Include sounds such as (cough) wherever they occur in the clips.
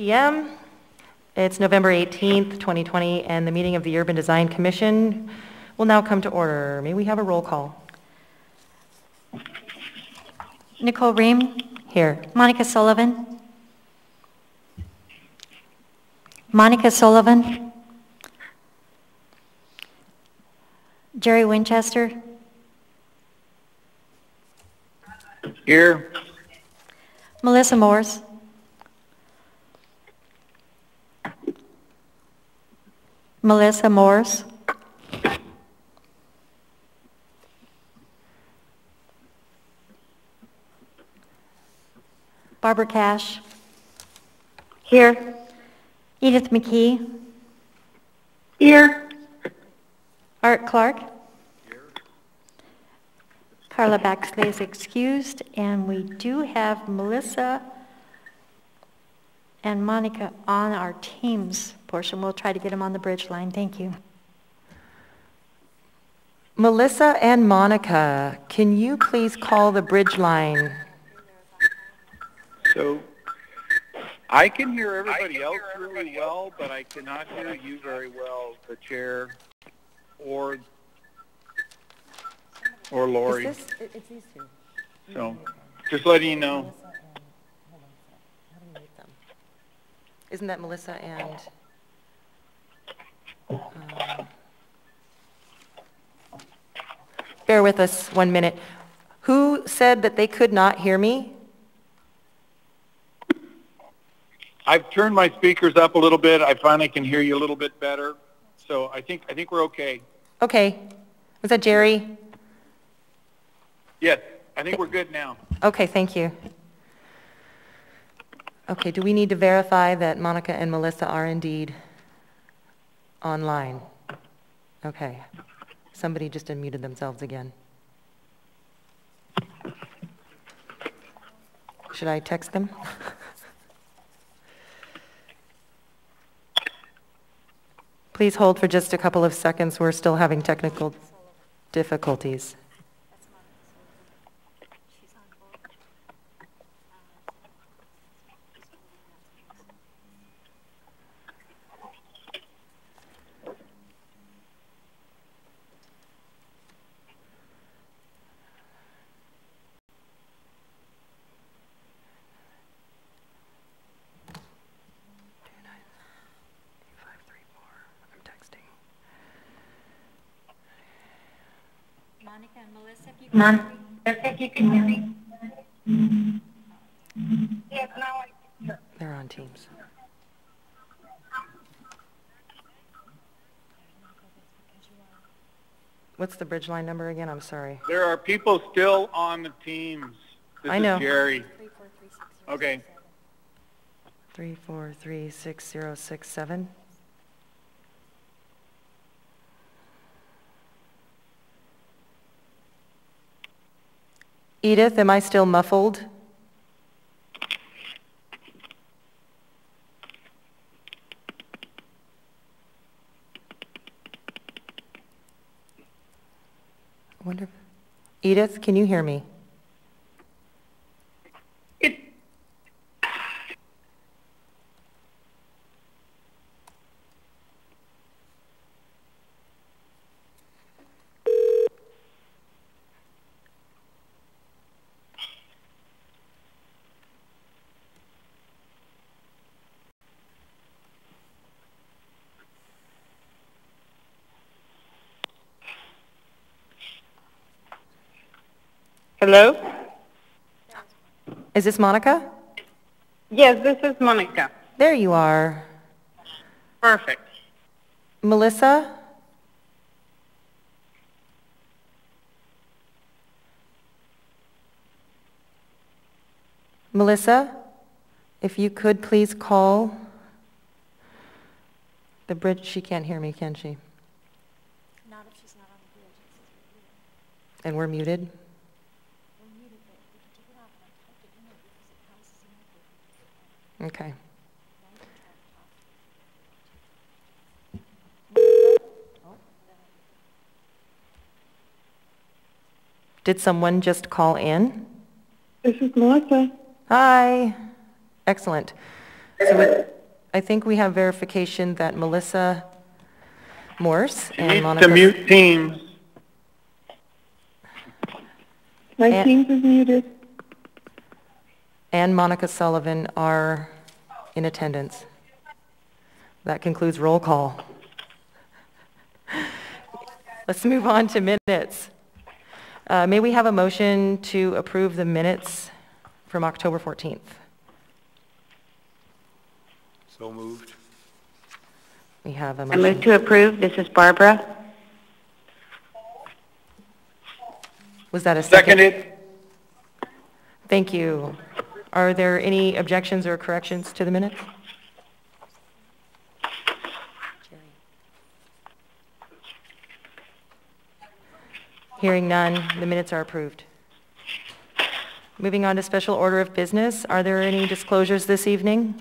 PM. It's November 18th, 2020, and the meeting of the Urban Design Commission will now come to order. May we have a roll call? Nicole Ream, Here. Monica Sullivan. Monica Sullivan. Jerry Winchester. Here. Melissa Morse. Melissa Morse. Barbara Cash. Here. Edith McKee. Here. Art Clark. Here. Carla Baxley is excused, and we do have Melissa and Monica on our Teams portion. We'll try to get them on the bridge line. Thank you. Melissa and Monica, can you please call the bridge line? So I can hear everybody else really well, but I cannot hear you very well, the chair or or Lori. Is this, it's these two. So just letting you know. Isn't that Melissa and? um, Bear with us one minute. Who said that they could not hear me? I've turned my speakers up a little bit. I finally can hear you a little bit better. So I think I think we're okay. Okay. Was that Jerry? Yes, I think we're good now. Okay, thank you. Okay, do we need to verify that Monica and Melissa are indeed online? Okay. Somebody just unmuted themselves again. Should I text them? (laughs) Please hold for just a couple of seconds. We're still having technical difficulties. I'm texting. Monica and Melissa, if you Mon, if you can hear me. Yes, now I They're on Teams. What's the bridge line number again? I'm sorry. There are people still on the teams. This I is know. Jerry. Okay. 34366067. Edith, am I still muffled? I wonder, if- Edith, can you hear me? It, hello? Is this Monica? Yes, this is Monica. There you are. Perfect. Melissa? Melissa, if you could please call the bridge, she can't hear me, can she? Not if she's not on the bridge. And we're muted? Okay. Did someone just call in? This is Melissa. Hi. Excellent. So it- I think we have verification that Melissa Morse and Needs Monica... to mute Teams. My And- Teams is muted. And Monica Sullivan are in attendance. That concludes roll call. (laughs) Let's move on to minutes. Uh, May we have a motion to approve the minutes from October 14th? So moved. We have a I move motion. to approve. This is Barbara. Was that a second? Seconded. Thank you. Are there any objections or corrections to the minutes? Hearing none, the minutes are approved. Moving on to special order of business, are there any disclosures this evening?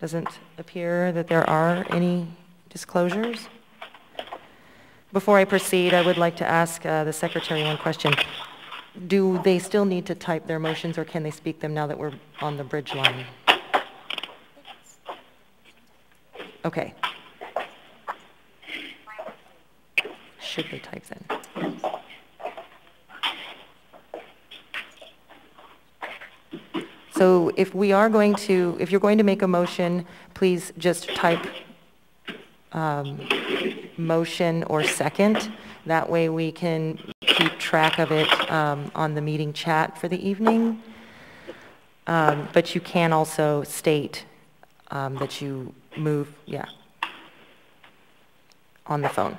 Doesn't appear that there are any disclosures. Before I proceed, I would like to ask uh, the secretary one question. Do they still need to type their motions, or can they speak them now that we're on the bridge line? Okay. Should they type then? So if we are going to, if you're going to make a motion, please just type um, motion or second. That way we can keep track of it um, on the meeting chat for the evening. Um, But you can also state um, that you move, yeah, on the phone.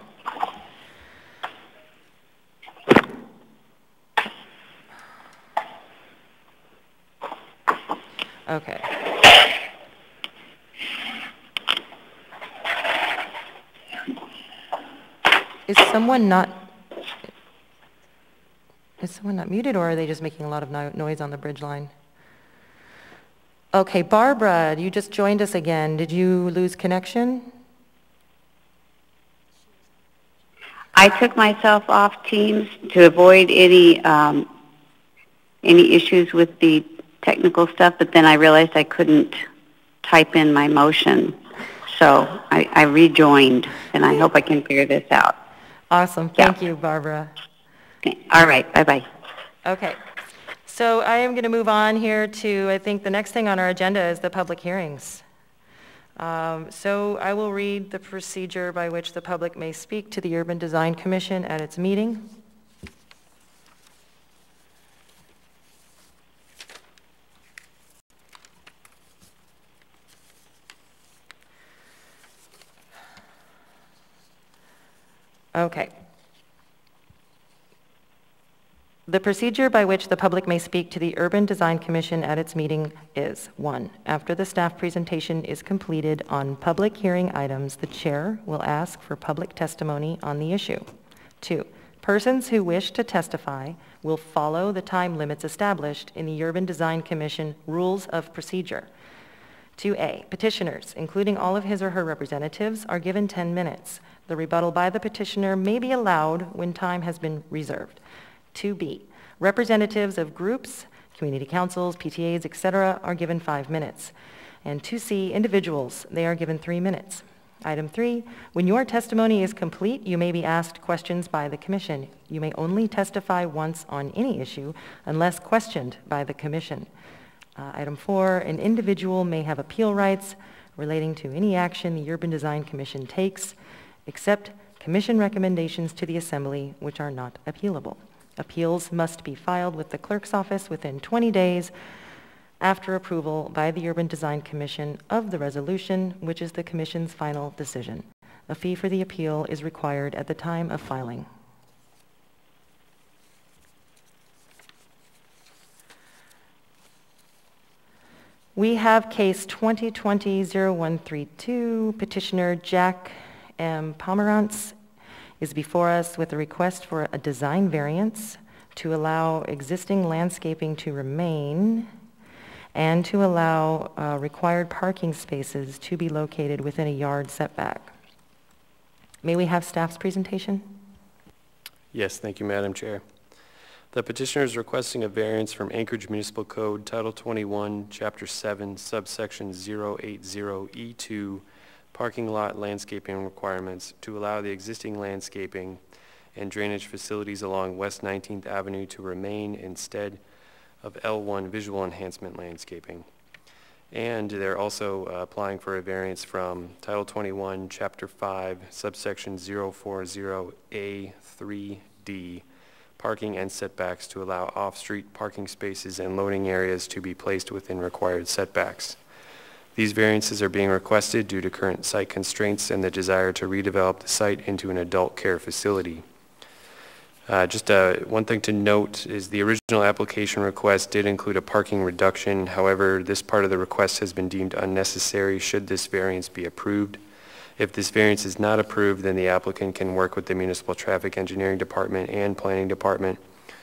Okay. Is someone not, is someone not muted, or are they just making a lot of no- noise on the bridge line? Okay, Barbara, you just joined us again. Did you lose connection? I took myself off Teams to avoid any, um, any issues with the technical stuff, but then I realized I couldn't type in my motion. So I, I rejoined, and I hope I can figure this out. Awesome, thank you, Barbara. Okay. All right, bye-bye. Okay, so I am going to move on here to, I think the next thing on our agenda is the public hearings. Um, So I will read the procedure by which the public may speak to the Urban Design Commission at its meeting. Okay. The procedure by which the public may speak to the Urban Design Commission at its meeting is, one, after the staff presentation is completed on public hearing items, the chair will ask for public testimony on the issue. Two, persons who wish to testify will follow the time limits established in the Urban Design Commission Rules of Procedure. 2A, petitioners, including all of his or her representatives, are given 10 minutes. The rebuttal by the petitioner may be allowed when time has been reserved. 2B, representatives of groups, community councils, PTAs, etc., are given five minutes. And 2C, individuals, they are given three minutes. Item 3, when your testimony is complete, you may be asked questions by the commission. You may only testify once on any issue unless questioned by the commission. Uh, Item 4, an individual may have appeal rights relating to any action the Urban Design Commission takes, except commission recommendations to the assembly which are not appealable. Appeals must be filed with the clerk's office within 20 days after approval by the Urban Design Commission of the resolution, which is the commission's final decision. A fee for the appeal is required at the time of filing. We have case 2020-0132, petitioner Jack M. Pomerantz is before us with a request for a design variance to allow existing landscaping to remain and to allow uh, required parking spaces to be located within a yard setback. May we have staff's presentation? Yes, thank you, Madam Chair. The petitioner is requesting a variance from Anchorage Municipal Code Title 21, Chapter 7, subsection 080E2, E parking lot landscaping requirements to allow the existing landscaping and drainage facilities along West 19th Avenue to remain instead of L1 visual enhancement landscaping. And they're also uh, applying for a variance from Title 21, Chapter 5, subsection 040A3D, parking and setbacks to allow off-street parking spaces and loading areas to be placed within required setbacks. These variances are being requested due to current site constraints and the desire to redevelop the site into an adult care facility. Uh, Just uh, one thing to note is the original application request did include a parking reduction. However, this part of the request has been deemed unnecessary should this variance be approved. If this variance is not approved, then the applicant can work with the Municipal Traffic Engineering Department and Planning Department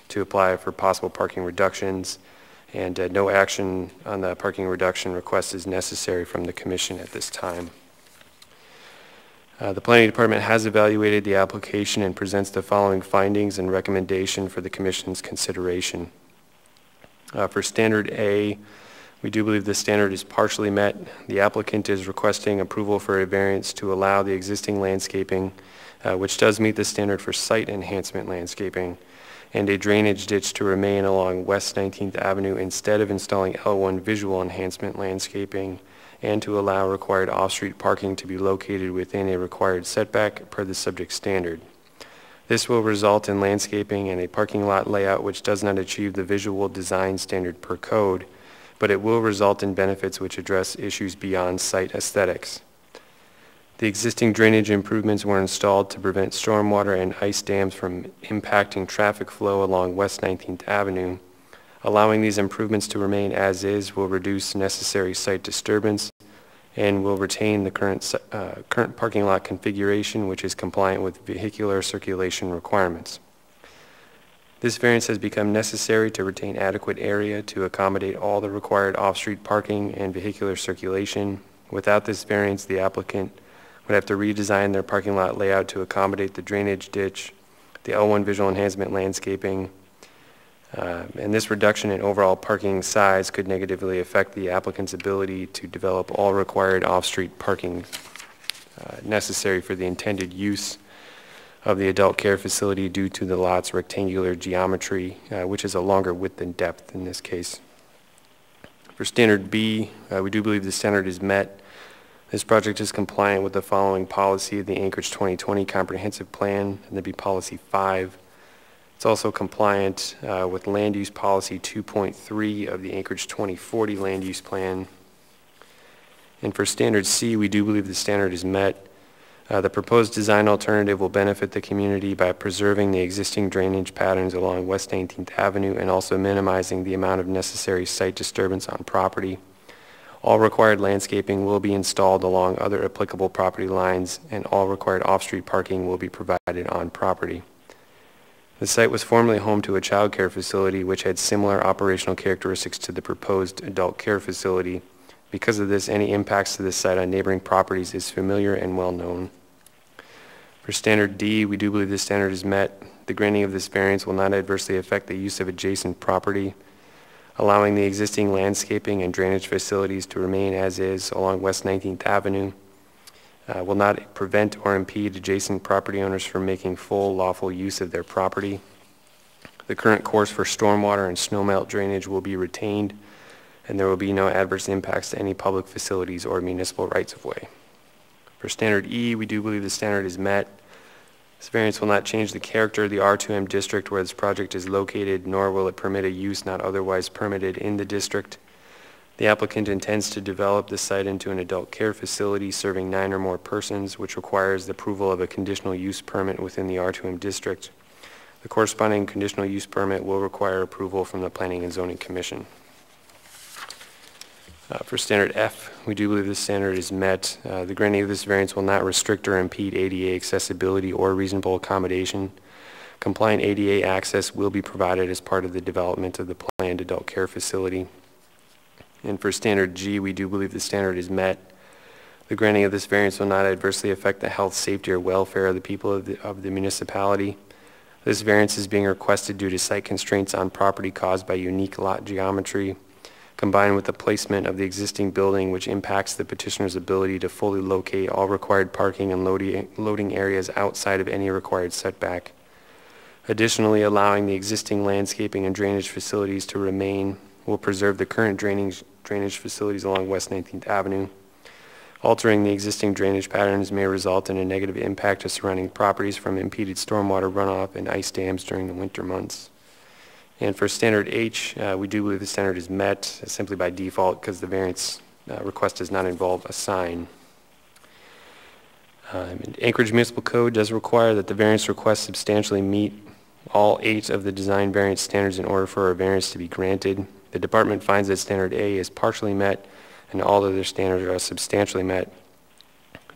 to apply for possible parking reductions, and uh, no action on the parking reduction request is necessary from the commission at this time. Uh, The Planning Department has evaluated the application and presents the following findings and recommendation for the commission's consideration. Uh, For Standard A, we do believe the standard is partially met. The applicant is requesting approval for a variance to allow the existing landscaping, uh, which does meet the standard for site enhancement landscaping, and a drainage ditch to remain along West 19th Avenue instead of installing L1 visual enhancement landscaping, and to allow required off-street parking to be located within a required setback per the subject standard. This will result in landscaping and a parking lot layout which does not achieve the visual design standard per code, but it will result in benefits which address issues beyond site aesthetics. The existing drainage improvements were installed to prevent stormwater and ice dams from impacting traffic flow along West 19th Avenue. Allowing these improvements to remain as is will reduce necessary site disturbance and will retain the current, uh, current parking lot configuration, which is compliant with vehicular circulation requirements. This variance has become necessary to retain adequate area to accommodate all the required off-street parking and vehicular circulation. Without this variance, the applicant would have to redesign their parking lot layout to accommodate the drainage ditch, the L1 visual enhancement landscaping, uh, and this reduction in overall parking size could negatively affect the applicant's ability to develop all required off-street parking uh, necessary for the intended use of the adult care facility due to the lot's rectangular geometry, uh, which is a longer width than depth in this case. For standard B, uh, we do believe the standard is met. This project is compliant with the following policy of the Anchorage 2020 Comprehensive Plan, and that'd be Policy 5. It's also compliant uh, with Land Use Policy 2.3 of the Anchorage 2040 Land Use Plan. And for Standard C, we do believe the standard is met. Uh, The proposed design alternative will benefit the community by preserving the existing drainage patterns along West 19th Avenue and also minimizing the amount of necessary site disturbance on property. All required landscaping will be installed along other applicable property lines, and all required off-street parking will be provided on property. The site was formerly home to a child care facility which had similar operational characteristics to the proposed adult care facility. Because of this, any impacts to this site on neighboring properties is familiar and well-known. For standard D, we do believe this standard is met. The granting of this variance will not adversely affect the use of adjacent property, allowing the existing landscaping and drainage facilities to remain as is along West 19th Avenue uh, will not prevent or impede adjacent property owners from making full lawful use of their property. The current course for stormwater and snowmelt drainage will be retained, and there will be no adverse impacts to any public facilities or municipal rights-of-way. For standard E, we do believe the standard is met. This variance will not change the character of the R2M district where this project is located, nor will it permit a use not otherwise permitted in the district. The applicant intends to develop the site into an adult care facility serving nine or more persons, which requires the approval of a conditional use permit within the R2M district. The corresponding conditional use permit will require approval from the Planning and Zoning Commission. Uh, For standard F, we do believe this standard is met. Uh, The granting of this variance will not restrict or impede ADA accessibility or reasonable accommodation. Compliant ADA access will be provided as part of the development of the planned adult care facility. And for standard G, we do believe the standard is met. The granting of this variance will not adversely affect the health, safety, or welfare of the people of the, of the municipality. This variance is being requested due to site constraints on property caused by unique lot geometry, combined with the placement of the existing building, which impacts the petitioner's ability to fully locate all required parking and loading areas outside of any required setback. Additionally, allowing the existing landscaping and drainage facilities to remain will preserve the current drainage, drainage facilities along West 19th Avenue. Altering the existing drainage patterns may result in a negative impact to surrounding properties from impeded stormwater runoff and ice dams during the winter months. And for standard H, uh, we do believe the standard is met simply by default because the variance uh, request does not involve a sign. Um, Anchorage Municipal Code does require that the variance request substantially meet all eight of the design variance standards in order for a variance to be granted. The department finds that standard A is partially met and all other standards are substantially met.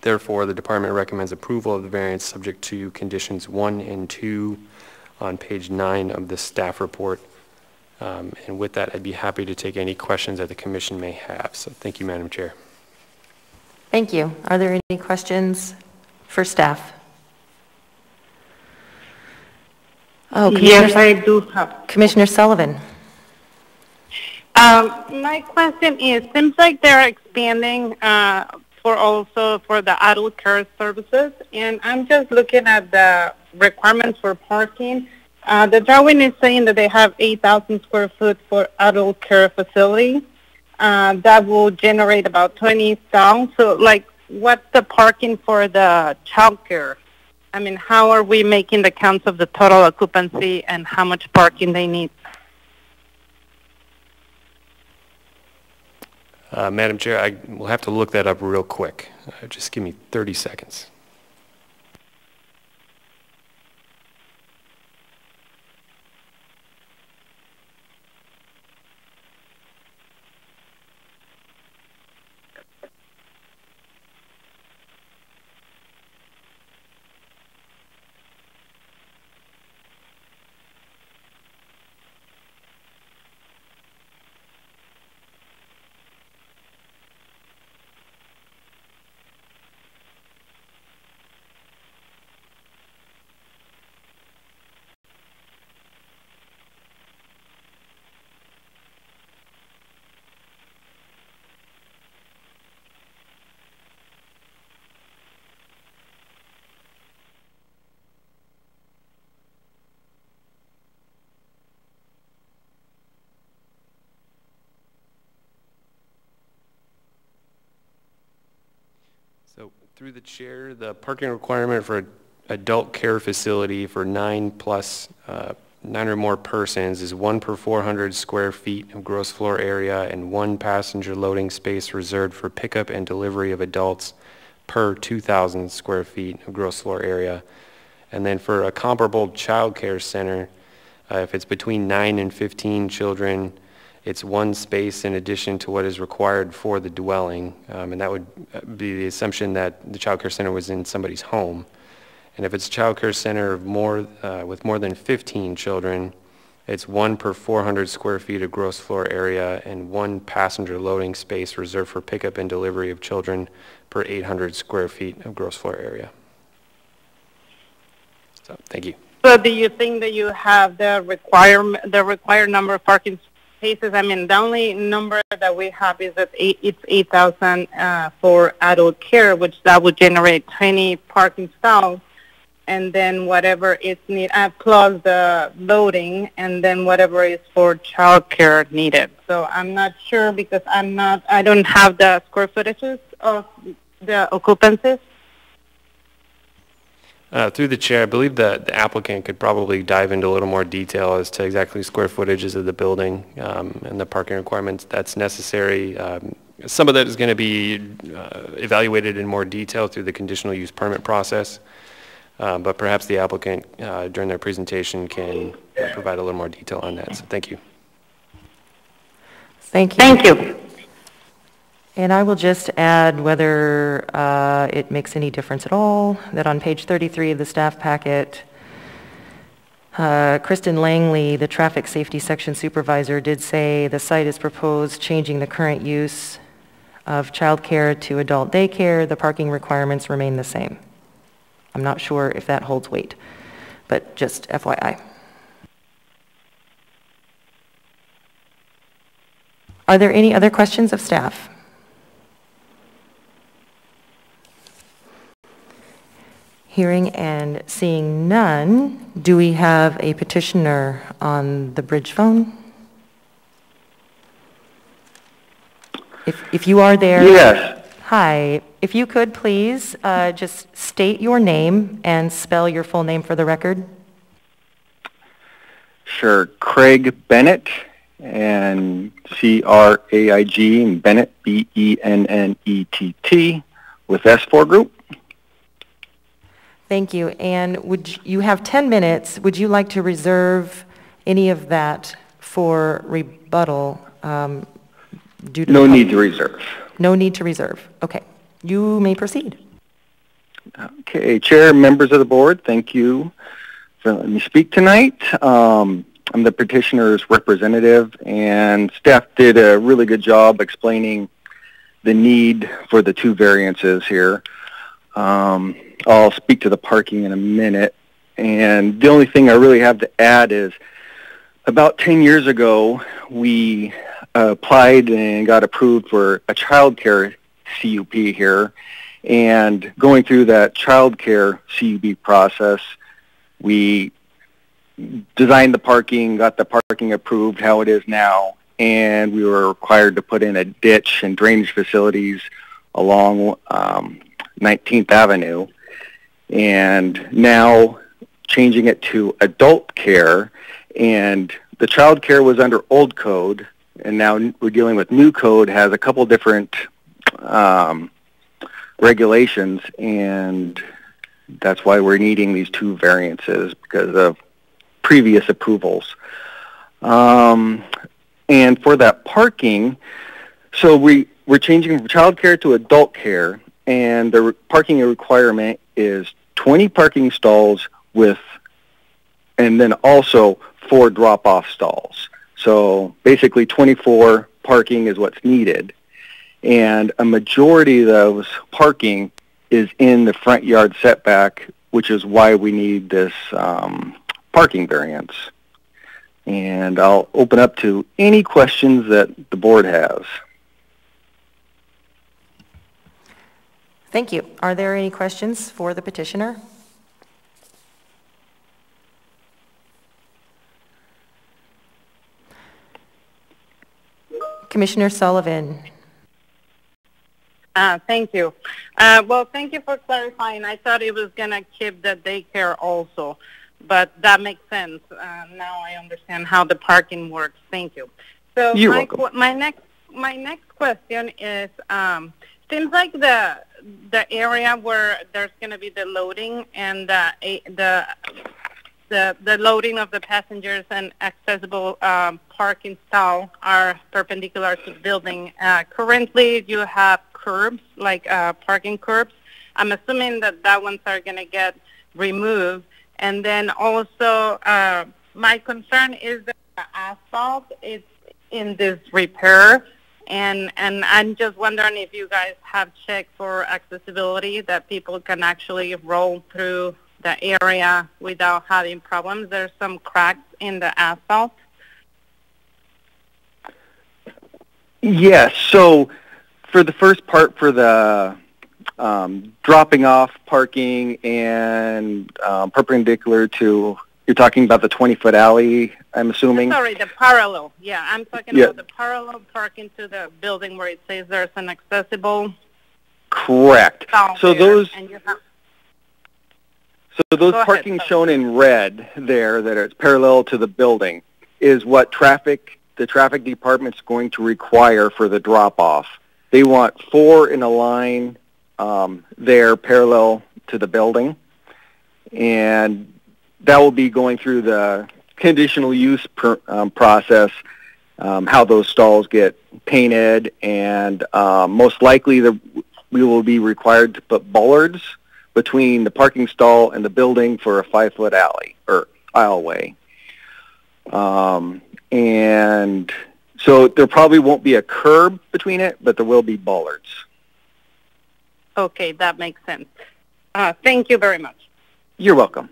Therefore, the department recommends approval of the variance subject to conditions one and two on page nine of the staff report. Um, And with that, I'd be happy to take any questions that the commission may have. So thank you, Madam Chair. Thank you. Are there any questions for staff? Oh, Yes, Commissioner I do have. Commissioner Sullivan. Um, my question is, seems like they're expanding uh, for also for the adult care services, and I'm just looking at the requirements for parking. Uh, the drawing is saying that they have 8,000 square foot for adult care facility. Uh, that will generate about 20,000. So, like, what's the parking for the child care? I mean, how are we making the counts of the total occupancy and how much parking they need? Uh, Madam Chair, I will have to look that up real quick. Uh, Just give me 30 seconds. So through the chair, the parking requirement for adult care facility for nine plus, uh, nine or more persons is one per 400 square feet of gross floor area and one passenger loading space reserved for pickup and delivery of adults per 2,000 square feet of gross floor area. And then for a comparable child care center, uh, if it's between nine and 15 children, it's one space in addition to what is required for the dwelling, um, and that would uh, be the assumption that the child care center was in somebody's home. And if it's a child care center of more, uh, with more than 15 children, it's one per 400 square feet of gross floor area and one passenger loading space reserved for pickup and delivery of children per 800 square feet of gross floor area. So, thank you. So do you think that you have the requirement, the required number of parking spaces? I mean, the only number that we have is that it's 8,000 uh, for adult care, which that would generate 20 parking stalls, and then whatever is need, uh, plus the loading, and then whatever is for child care needed. So I'm not sure because I'm not, I don't have the square footages of the occupancies. Uh, Through the chair, I believe that the applicant could probably dive into a little more detail as to exactly square footages of the building um, and the parking requirements that's necessary. Um, Some of that is going to be uh, evaluated in more detail through the conditional use permit process, Uh, but perhaps the applicant uh, during their presentation can provide a little more detail on that. So thank you. Thank you. Thank you. And I will just add whether uh, it makes any difference at all, that on page 33 of the staff packet, uh, Kristen Langley, the Traffic Safety Section Supervisor, did say the site is proposed changing the current use of childcare to adult daycare. The parking requirements remain the same. I'm not sure if that holds weight. but just FYI. Are there any other questions of staff? Hearing and seeing none, do we have a petitioner on the bridge phone? If, if you are there. Yes. Hi, if you could please uh, just state your name and spell your full name for the record. Sure. Craig Bennett and C-R-A-I-G and Bennett, B-E-N-N-E-T-T with S4 Group. Thank you. And would you- have 10 minutes? Would you like to reserve any of that for rebuttal um, due to No need to reserve. No need to reserve. Okay. You may proceed. Okay, Chair, members of the board, thank you for letting me speak tonight. Um, I'm the petitioner's representative, and staff did a really good job explaining the need for the two variances here. Um, I'll speak to the parking in a minute, and the only thing I really have to add is about 10 years ago, we uh, applied and got approved for a child care CUP here. And going through that child care CUP process, we designed the parking, got the parking approved how it is now, and we were required to put in a ditch and drainage facilities along um, 19th Avenue. And now changing it to adult care, and the child care was under old code, and now we're dealing with new code, has a couple different um, regulations, and that's why we're needing these two variances because of previous approvals. Um, and for that parking, so we, we're changing from child care to adult care, and the re- parking requirement is 20 parking stalls with, and then also four drop-off stalls. So basically 24 parking is what's needed and a majority of those parking is in the front yard setback, which is why we need this um, parking variance. And I'll open up to any questions that the board has. Thank you. Are there any questions for the petitioner? Commissioner Sullivan. Uh, thank you. Uh, well, thank you for clarifying. I thought it was going to keep the daycare also, but that makes sense. Uh, now I understand how the parking works. Thank you. So You're my, welcome. qu- my next my next question is um, seems like the the area where there's going to be the loading and the a- the the the loading of the passengers and accessible um, parking stall are perpendicular to the building. Uh, currently, you have curbs, like uh, parking curbs. I'm assuming that that ones are going to get removed. And then also, uh, my concern is that the asphalt is in this repair. And, and I'm just wondering if you guys have checked for accessibility, that people can actually roll through the area without having problems. There's some cracks in the asphalt. Yes. So for the first part, for the um, dropping off parking and um, perpendicular to, you're talking about the 20-foot alley, I'm assuming? Sorry, the parallel. Yeah, I'm talking Yeah. about the parallel parking to the building where it says there's an accessible Correct. So those and you have, So those Go parking sorry. shown in red there that are parallel to the building is what traffic, the traffic department's going to require for the drop-off. They want four in a line um, there parallel to the building. And that will be going through the conditional use per, um, process, um, how those stalls get painted, and um, most likely the, we will be required to put bollards between the parking stall and the building for a five-foot alley or aisleway. Um, and so there probably won't be a curb between it, but there will be bollards. okay, that makes sense. Uh, thank you very much. You're welcome.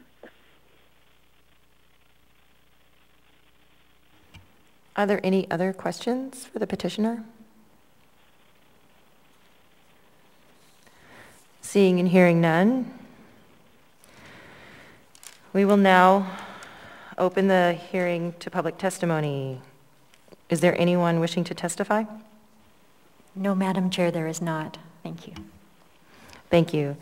Are there any other questions for the petitioner? Seeing and hearing none, we will now open the hearing to public testimony. Is there anyone wishing to testify? No, Madam Chair, there is not. Thank you. Thank you.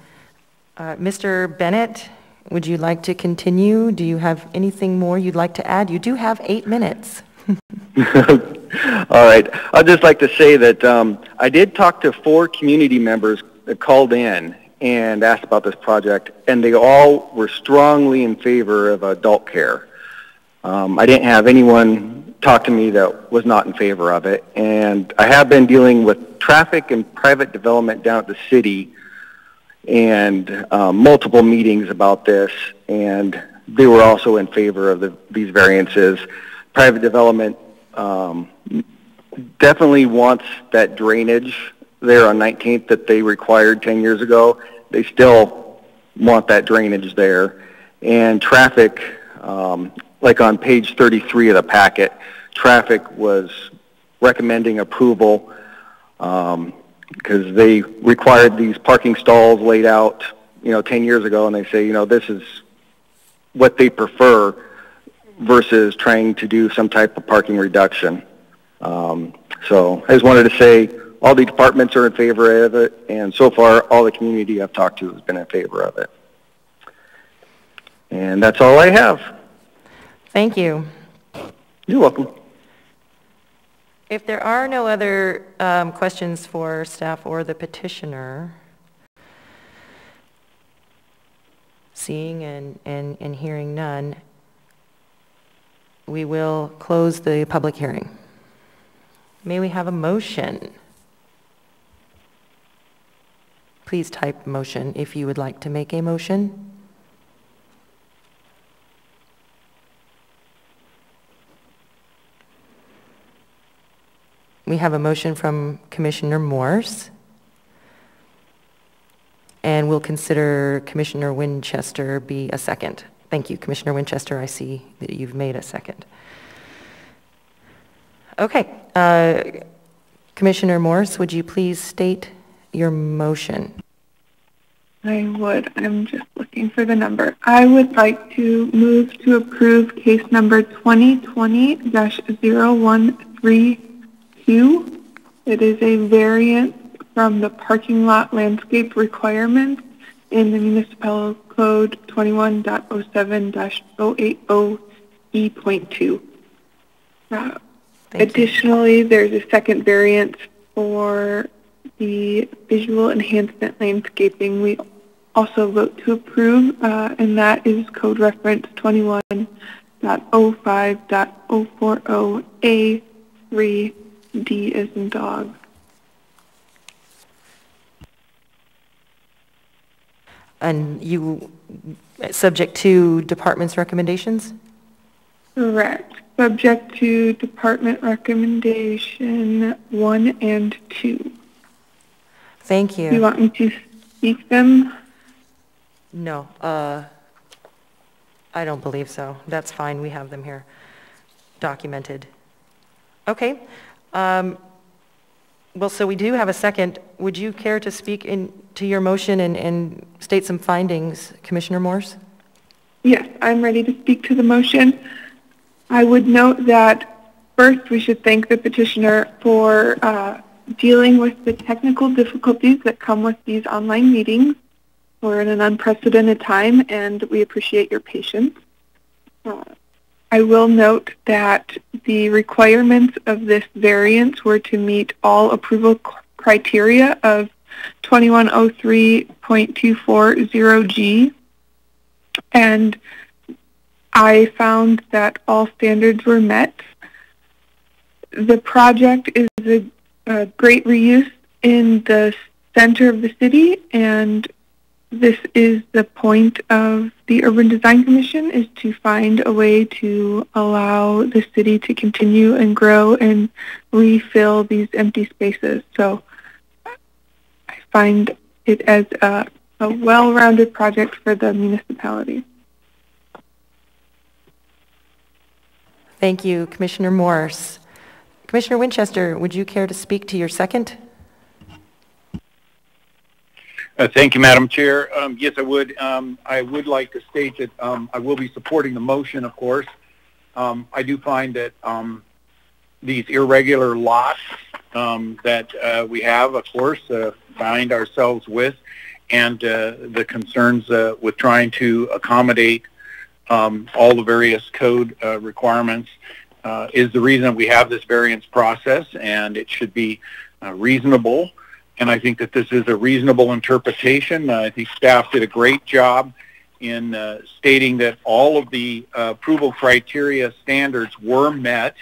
Uh, Mr. Bennett, would you like to continue? Do you have anything more you'd like to add? You do have eight minutes. (laughs) (laughs) All right. I'd just like to say that um, I did talk to four community members that called in and asked about this project, and they all were strongly in favor of adult care. Um, I didn't have anyone talk to me that was not in favor of it, and I have been dealing with traffic and private development down at the city and um, multiple meetings about this, and they were also in favor of the, these variances. Private development um, definitely wants that drainage there on 19th that they required 10 years ago. They still want that drainage there. And traffic, um, like on page 33 of the packet, traffic was recommending approval um, because they required these parking stalls laid out, you know, 10 years ago, and they say, you know, this is what they prefer versus trying to do some type of parking reduction. Um, so I just wanted to say all the departments are in favor of it, and so far all the community I've talked to has been in favor of it. And that's all I have. Thank you. You're welcome. If there are no other um, questions for staff or the petitioner, seeing and, and, and hearing none, we will close the public hearing. May we have a motion? Please type motion if you would like to make a motion. We have a motion from Commissioner Morse. And we'll consider Commissioner Winchester be a second. Thank you, Commissioner Winchester. I see that you've made a second. Okay. uh, Commissioner Morse, would you please state your motion? I would. I'm just looking for the number. I would like to move to approve case number 2020-0132. It is a variance from the parking lot landscape requirements in the municipal code 21.07-080E.2. Uh, Thank you. Additionally, there's a second variance for the visual enhancement landscaping. We also vote to approve, uh, and that is code reference 21.05.040A3D as in dog. And you, subject to department's recommendations? Correct. Subject to department recommendation one and two. Thank Do you you. want me to speak them? No, uh, I don't believe so. That's fine, we have them here, documented. Okay. um, Well, so we do have a second. Would you care to speak in, to your motion and, and state some findings, Commissioner Morse? Yes, I'm ready to speak to the motion. I would note that first we should thank the petitioner for uh, dealing with the technical difficulties that come with these online meetings. We're in an unprecedented time and we appreciate your patience. Uh, I will note that the requirements of this variance were to meet all approval criteria of 2103.240G and I found that all standards were met. The project is a, a great reuse in the center of the city, and this is the point of the Urban Design Commission is to find a way to allow the city to continue and grow and refill these empty spaces. So find it as a, a well-rounded project for the municipality. Thank you, Commissioner Morse. Commissioner Winchester, would you care to speak to your second? Uh, Thank you, Madam Chair. Um, Yes, I would. Um, I would like to state that um, I will be supporting the motion, of course. Um, I do find that um, these irregular lots um, that uh, we have, of course, uh, find ourselves with, and uh, the concerns uh, with trying to accommodate um, all the various code uh, requirements uh, is the reason we have this variance process, and it should be uh, reasonable. And I think that this is a reasonable interpretation. Uh, I think staff did a great job in stating that all of the approval criteria standards were met,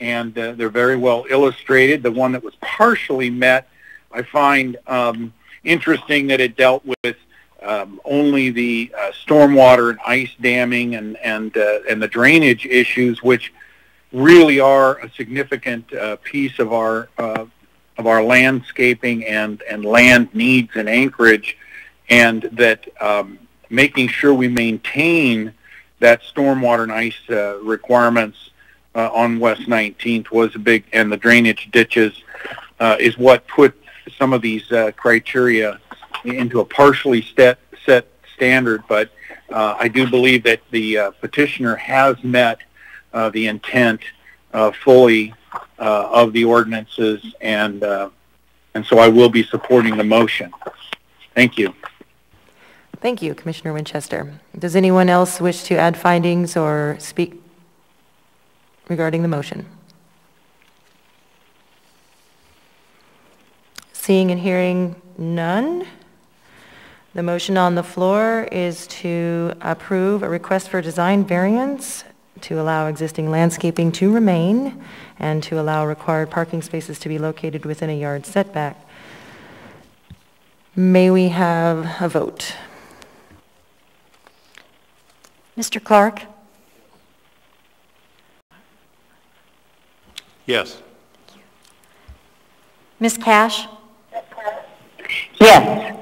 and they're very well illustrated. The one that was partially met, I find um, interesting that it dealt with um, only the uh, stormwater and ice damming and and uh, and the drainage issues, which really are a significant uh, piece of our uh, of our landscaping and and land needs in Anchorage, and that um, making sure we maintain that stormwater and ice uh, requirements uh, on West 19th was a big, and the drainage ditches is what put some of these uh, criteria into a partially set, set standard. But uh, I do believe that the uh, petitioner has met uh, the intent uh, fully uh, of the ordinances, and and so I will be supporting the motion. Thank you. Thank you, Commissioner Winchester. Does anyone else wish to add findings or speak regarding the motion? Seeing and hearing none, the motion on the floor is to approve a request for design variance to allow existing landscaping to remain and to allow required parking spaces to be located within a yard setback. May we have a vote? Mr. Clark? Yes. Ms. Cash? Yes.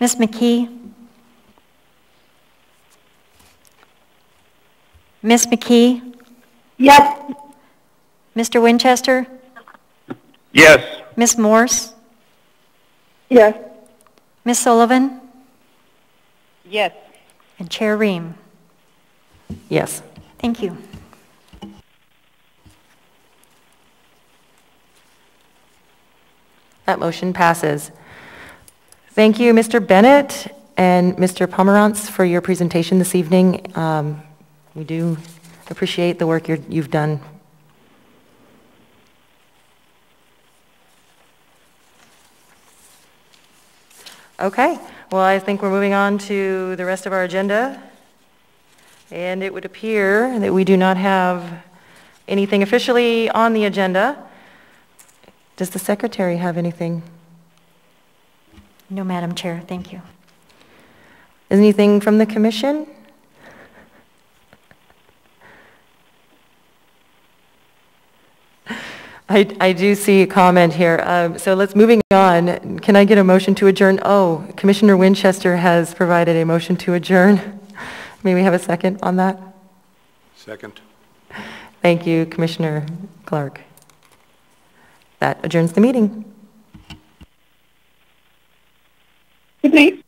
Ms. McKee? Ms. McKee? Yes. Mr. Winchester? Yes. Ms. Morse? Yes. Ms. Sullivan? Yes. And Chair Reem? Yes. Thank you. That motion passes. Thank you, Mr. Bennett and Mr. Pomerantz, for your presentation this evening. Um, We do appreciate the work you're- you've done. Okay, well, I think we're moving on to the rest of our agenda. And it would appear that we do not have anything officially on the agenda. Does the secretary have anything? No, Madam Chair, thank you. Is anything from the commission? (laughs) I, I do see a comment here. Um, So let's, moving on, can I get a motion to adjourn? Oh, Commissioner Winchester has provided a motion to adjourn. (laughs) May we have a second on that? Second. Thank you, Commissioner Clark. That adjourns the meeting. Good night.